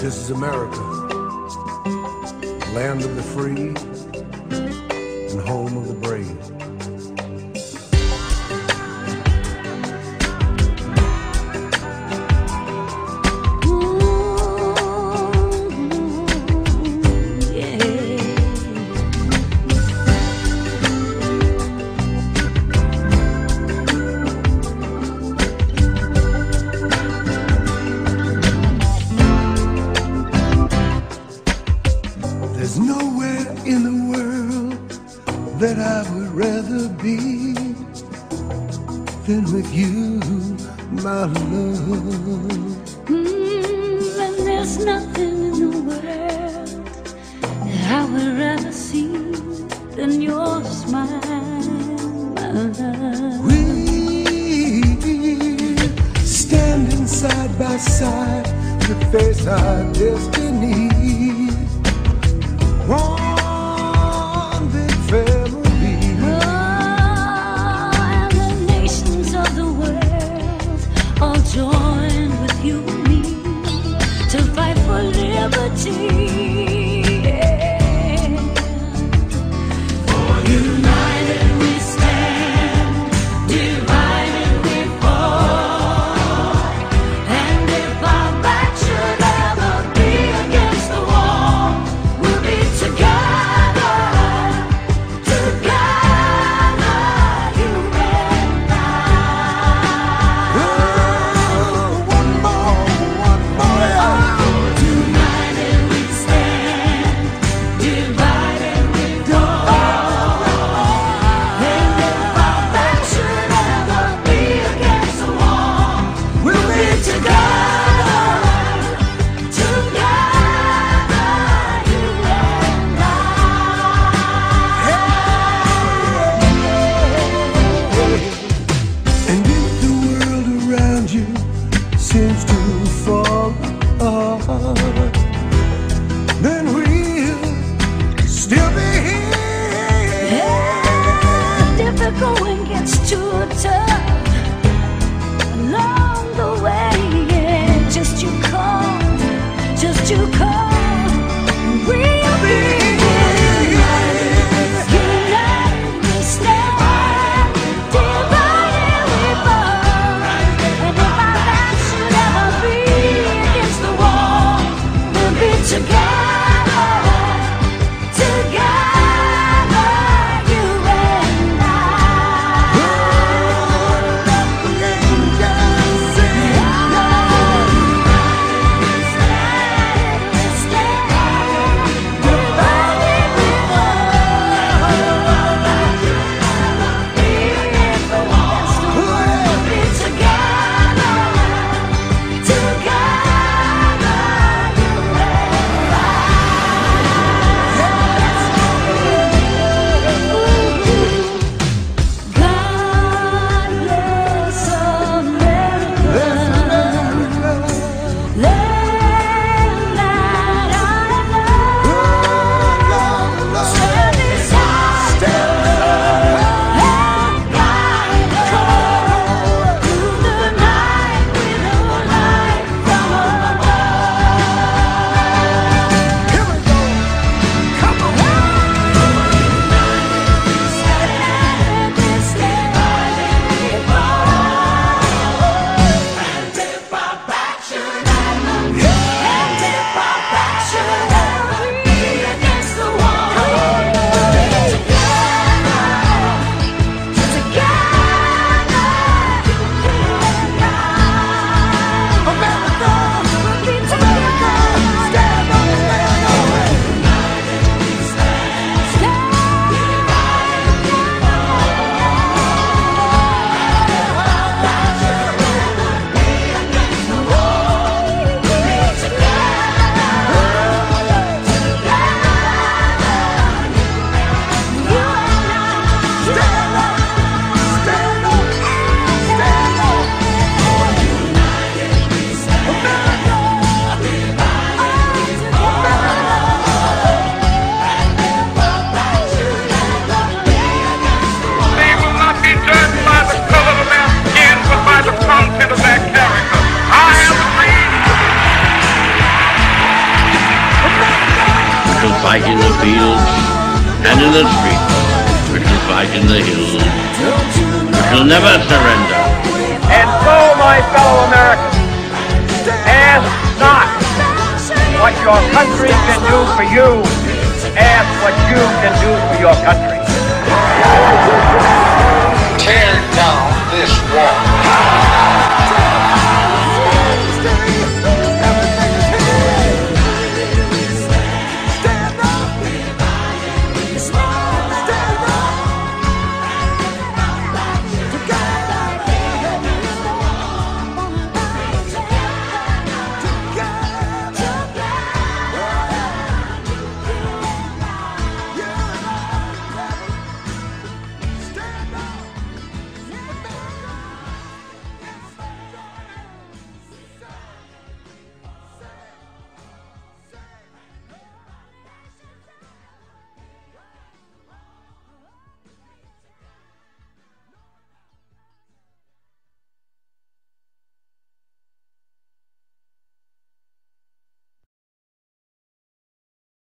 This is America, land of the free and home of the brave. In the world that I would rather be than with you, my love. Mm, and there's nothing in the world that I would rather see than your smile, my love. We're standing side by side to face our destiny. still be here. Yeah, difficult when gets too tough. Along the way, yeah, just you call, just you call. Fight in the fields and in the streets. We shall fight in the hills. We shall never surrender. And so, my fellow Americans, ask not what your country can do for you. Ask what you can do for your country. Tear down this wall.